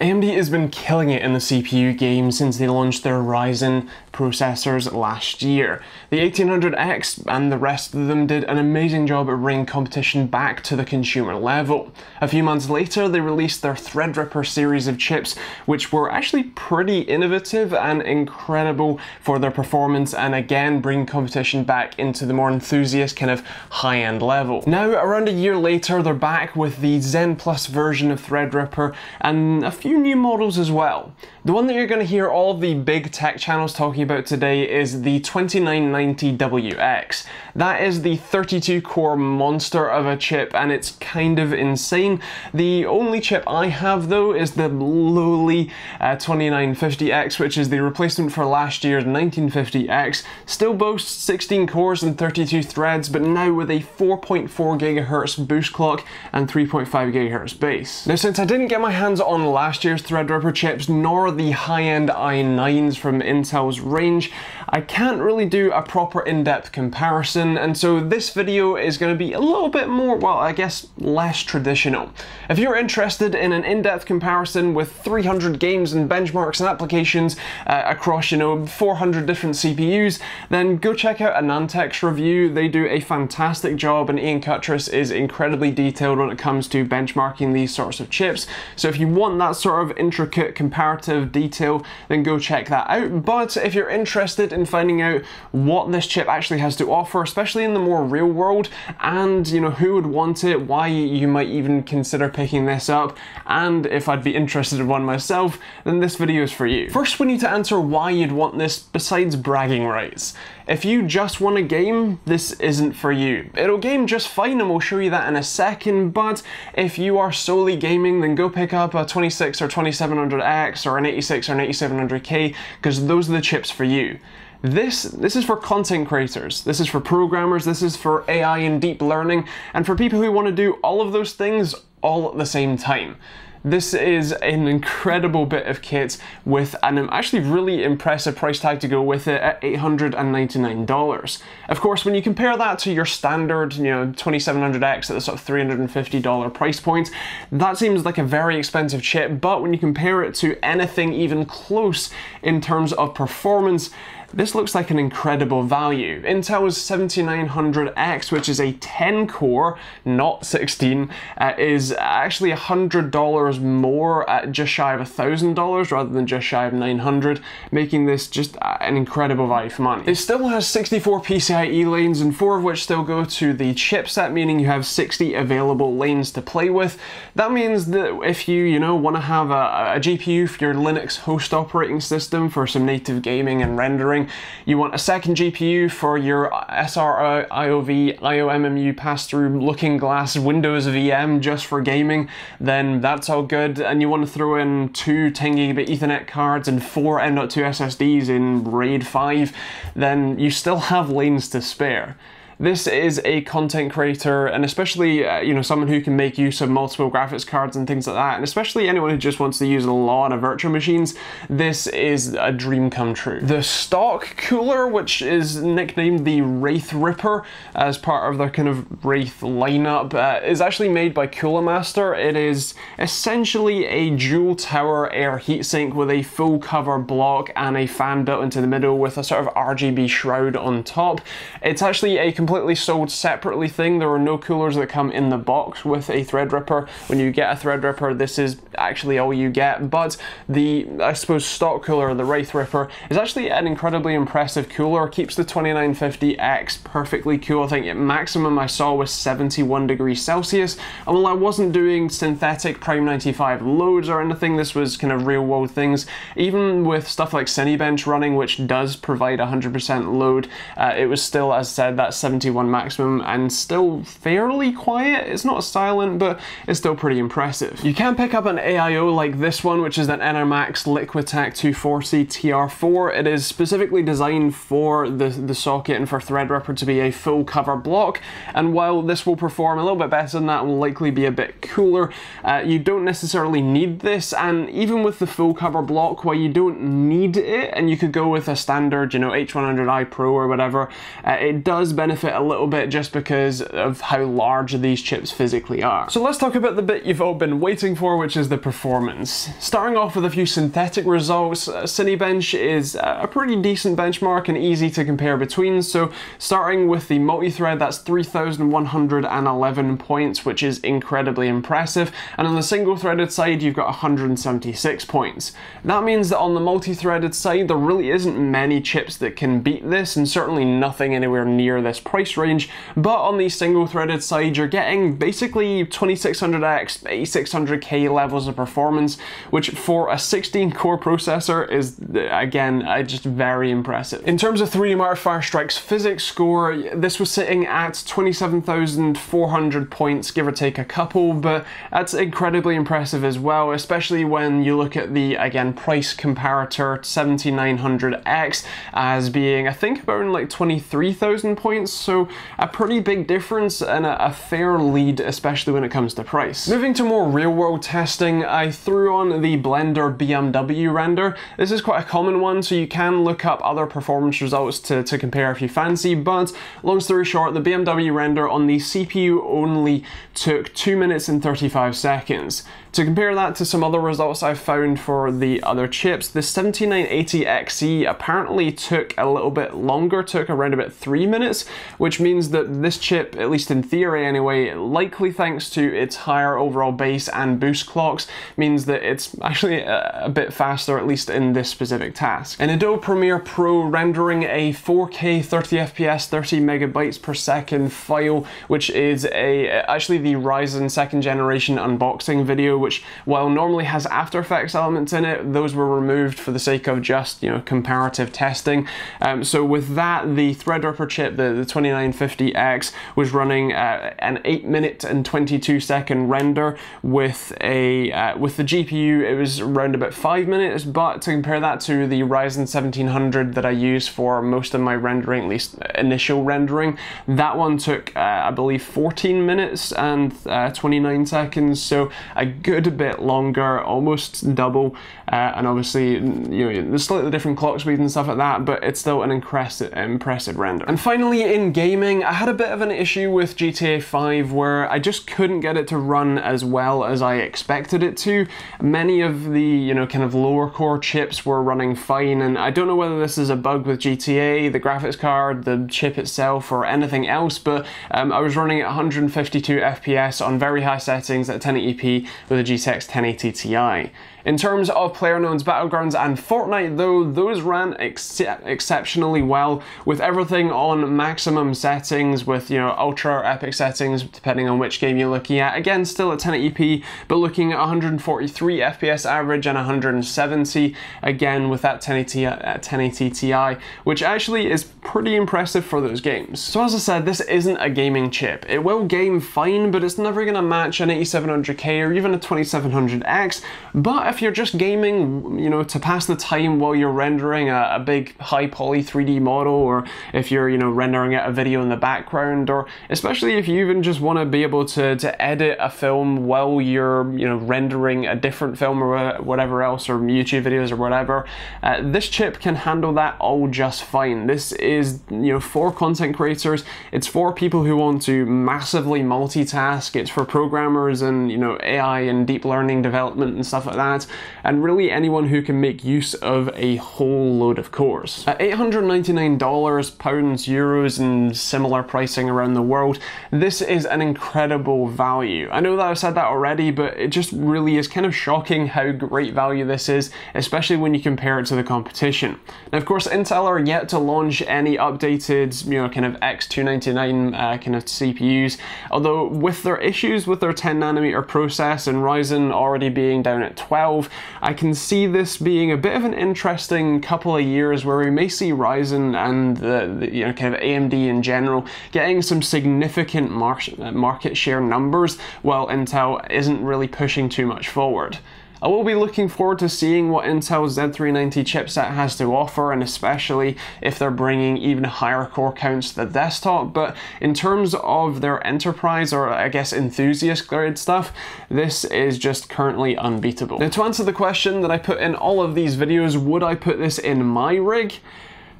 AMD has been killing it in the CPU game since they launched their Ryzen processors last year. The 1800X and the rest of them did an amazing job at bringing competition back to the consumer level. A few months later, they released their Threadripper series of chips, which were actually pretty innovative and incredible for their performance and again bring competition back into the more enthusiast kind of high-end level. Now, around a year later, they're back with the Zen Plus version of Threadripper and a few few new models as well. The one that you're going to hear all of the big tech channels talking about today is the 2990WX. That is the 32 core monster of a chip and it's kind of insane. The only chip I have though is the lowly uh, 2950X which is the replacement for last year's 1950X. Still boasts 16 cores and 32 threads but now with a 4.4 GHz boost clock and 3.5 GHz base. Now since I didn't get my hands on last year's Threadripper chips nor the high-end i9s from Intel's range, I can't really do a proper in-depth comparison, and so this video is going to be a little bit more, well, I guess less traditional. If you're interested in an in-depth comparison with 300 games and benchmarks and applications uh, across, you know, 400 different CPUs, then go check out AnandTech's review. They do a fantastic job, and Ian Cutress is incredibly detailed when it comes to benchmarking these sorts of chips. So if you want that sort of intricate comparative detail, then go check that out. But if you're interested in finding out what this chip actually has to offer, especially in the more real world, and you know who would want it, why you might even consider picking this up, and if I'd be interested in one myself, then this video is for you. First, we need to answer why you'd want this besides bragging rights. If you just want a game, this isn't for you. It'll game just fine and we'll show you that in a second, but if you are solely gaming, then go pick up a 26 or 2700X or an 86 or an 8700K, because those are the chips for you. This, this is for content creators, this is for programmers, this is for AI and deep learning, and for people who want to do all of those things all at the same time. This is an incredible bit of kit with an actually really impressive price tag to go with it at $899. Of course, when you compare that to your standard, you know, 2700X at the sort of $350 price point, that seems like a very expensive chip, but when you compare it to anything even close in terms of performance, this looks like an incredible value. Intel's 7900X, which is a 10 core, not 16, uh, is actually $100 more at just shy of $1,000 rather than just shy of 900, making this just uh, an incredible value for money. It still has 64 PCIe lanes and four of which still go to the chipset, meaning you have 60 available lanes to play with. That means that if you, you know, want to have a, a GPU for your Linux host operating system for some native gaming and rendering, you want a second GPU for your SR IOV IOMMU pass-through looking glass Windows VM just for gaming, then that's all good. And you want to throw in two 10 gigabit Ethernet cards and four M.2 SSDs in RAID 5, then you still have lanes to spare this is a content creator and especially uh, you know someone who can make use of multiple graphics cards and things like that and especially anyone who just wants to use a lot of virtual machines this is a dream come true. The stock cooler which is nicknamed the wraith ripper as part of their kind of wraith lineup uh, is actually made by cooler master. It is essentially a dual tower air heatsink with a full cover block and a fan built into the middle with a sort of rgb shroud on top. It's actually a completely sold separately thing. There are no coolers that come in the box with a Threadripper. When you get a Threadripper, this is actually all you get. But the, I suppose, stock cooler, the Wraith Ripper, is actually an incredibly impressive cooler. Keeps the 2950X perfectly cool. I think it maximum I saw was 71 degrees Celsius. And while I wasn't doing synthetic Prime 95 loads or anything, this was kind of real world things. Even with stuff like Cinebench running, which does provide 100% load, uh, it was still, as I said, that 70 71 maximum and still fairly quiet. It's not silent, but it's still pretty impressive. You can pick up an AIO like this one, which is an Enermax Liquitech 240 TR4. It is specifically designed for the, the socket and for Threadripper to be a full cover block, and while this will perform a little bit better than that, will likely be a bit cooler, uh, you don't necessarily need this, and even with the full cover block, while you don't need it, and you could go with a standard, you know, H100i Pro or whatever, uh, it does benefit it a little bit just because of how large these chips physically are. So let's talk about the bit you've all been waiting for, which is the performance. Starting off with a few synthetic results, uh, Cinebench is a pretty decent benchmark and easy to compare between. So starting with the multi-thread, that's 3,111 points, which is incredibly impressive. And on the single-threaded side, you've got 176 points. That means that on the multi-threaded side, there really isn't many chips that can beat this, and certainly nothing anywhere near this price range. But on the single-threaded side, you're getting basically 2600X, 8600K levels of performance, which for a 16 core processor is, again, uh, just very impressive. In terms of 3D Mark Fire Strike's physics score, this was sitting at 27,400 points, give or take a couple, but that's incredibly impressive as well, especially when you look at the, again, price comparator 7900X as being, I think, about like 23,000 points, so a pretty big difference and a, fair lead, especially when it comes to price. Moving to more real-world testing, I threw on the Blender BMW render. This is quite a common one, so you can look up other performance results to, to compare if you fancy, but long story short, the BMW render on the CPU only took 2 minutes and 35 seconds. To compare that to some other results I've found for the other chips, the 7980XE apparently took a little bit longer, took around about 3 minutes, which means that this chip, at least in theory anyway, likely thanks to its higher overall base and boost clocks, means that it's actually a, a bit faster, at least in this specific task. In Adobe Premiere Pro, rendering a 4K 30fps 30 megabytes per second file, which is a actually the Ryzen second generation unboxing video, which while normally has After Effects elements in it, those were removed for the sake of just, you know, comparative testing. Um, so with that, the Threadripper chip, the, the 2950X, was running uh, an 8 minute and 22 second render with a uh, with the GPU, it was around about 5 minutes, but to compare that to the Ryzen 1700 that I use for most of my rendering, at least initial rendering, that one took, uh, I believe, 14 minutes and uh, 29 seconds, so a good bit longer, almost double, uh, and obviously, you know, there's slightly different clock speeds and stuff like that, but it's still an impressive, impressive render. And finally, in gaming, I had a bit of an issue with GTA 5 where I just couldn't get it to run as well as I expected it to. Many of the, you know, kind of lower core chips were running fine, and I don't know whether this is a bug with GTA, the graphics card, the chip itself, or anything else, but um, I was running at 152 FPS on very high settings at 1080p with a GTX 1080 Ti. In terms of PlayerUnknown's Battlegrounds and Fortnite though, those ran ex exceptionally well with everything on maximum settings with, you know, ultra epic settings depending on which game you're looking at. Again, still at 1080p, but looking at 143 FPS average and 170 again with that 1080, uh, 1080 Ti, which actually is pretty impressive for those games. So as I said, this isn't a gaming chip. It will game fine, but it's never going to match an 8700K or even a 2700X, but if you're just gaming, you know, to pass the time while you're rendering a, a, big high poly 3D model, or if you're, you know, rendering out a video in the background, or especially if you even just want to be able to, to edit a film while you're, you know, rendering a different film or whatever else, or YouTube videos or whatever, uh, this chip can handle that all just fine. This is, you know, for content creators, it's for people who want to massively multitask, it's for programmers and, you know, AI and deep learning development and stuff like that and really anyone who can make use of a whole load of cores. At $899, pounds, euros, and similar pricing around the world, this is an incredible value. I know that I've said that already, but it just really is kind of shocking how great value this is, especially when you compare it to the competition. Now, of course, Intel are yet to launch any updated, you know, kind of X299 uh, kind of CPUs, although with their issues with their 10 nanometer process and Ryzen already being down at 12, 12, I can see this being a bit of an interesting couple of years where we may see Ryzen and the, the you know kind of AMD in general getting some significant mar uh, market share numbers while Intel isn't really pushing too much forward. I will be looking forward to seeing what Intel's Z390 chipset has to offer and especially if they're bringing even higher core counts to the desktop but in terms of their enterprise or I guess enthusiast grade stuff this is just currently unbeatable. Now to answer the question that I put in all of these videos would I put this in my rig?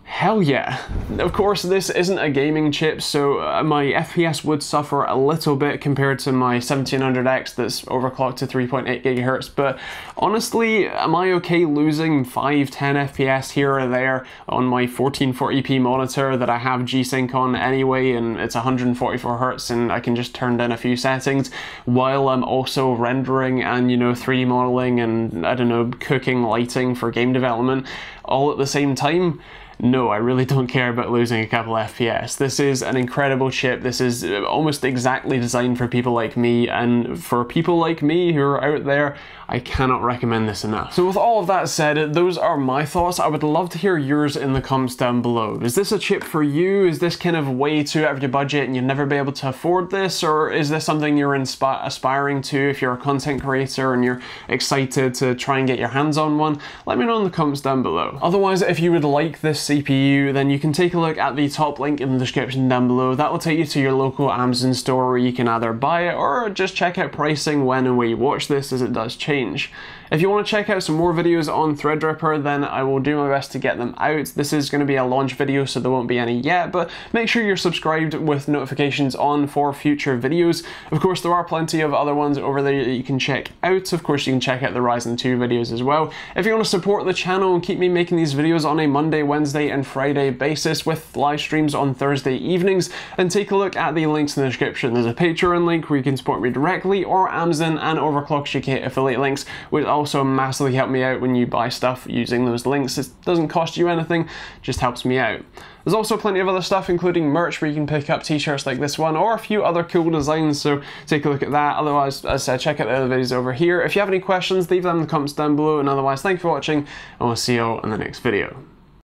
Hell yeah. Of course, this isn't a gaming chip, so uh, my FPS would suffer a little bit compared to my 1700X that's overclocked to 3.8 gigahertz, but honestly, am I okay losing 5, 10 FPS here or there on my 1440p monitor that I have G-Sync on anyway, and it's 144 hertz and I can just turn down a few settings, while I'm also rendering and, you know, 3D modeling and, I don't know, cooking lighting for game development all at the same time? No, I really don't care about losing a couple FPS. This is an incredible chip. This is uh, almost exactly designed for people like me, and for people like me who are out there, I cannot recommend this enough. So with all of that said, those are my thoughts. I would love to hear yours in the comments down below. Is this a chip for you? Is this kind of way too out of your budget and you'll never be able to afford this? Or is this something you're aspiring to if you're a content creator and you're excited to try and get your hands on one? Let me know in the comments down below. Otherwise, if you would like this CPU, then you can take a look at the top link in the description down below. That will take you to your local Amazon store where you can either buy it or just check out pricing when and where you watch this as it does change. If you want to check out some more videos on Threadripper, then I will do my best to get them out. This is going to be a launch video, so there won't be any yet, but make sure you're subscribed with notifications on for future videos. Of course, there are plenty of other ones over there that you can check out. Of course, you can check out the Ryzen 2 videos as well. If you want to support the channel and keep me making these videos on a Monday, Wednesday, and Friday basis with live streams on Thursday evenings, then take a look at the links in the description. There's a Patreon link where you can support me directly, or Amazon and Overclock UK affiliate links, which also massively help me out when you buy stuff using those links. It doesn't cost you anything, just helps me out. There's also plenty of other stuff, including merch where you can pick up t-shirts like this one or a few other cool designs, so take a look at that. Otherwise, as I said, check out the other videos over here. If you have any questions, leave them in the comments down below, and otherwise, thank you for watching, and we'll see you all in the next video.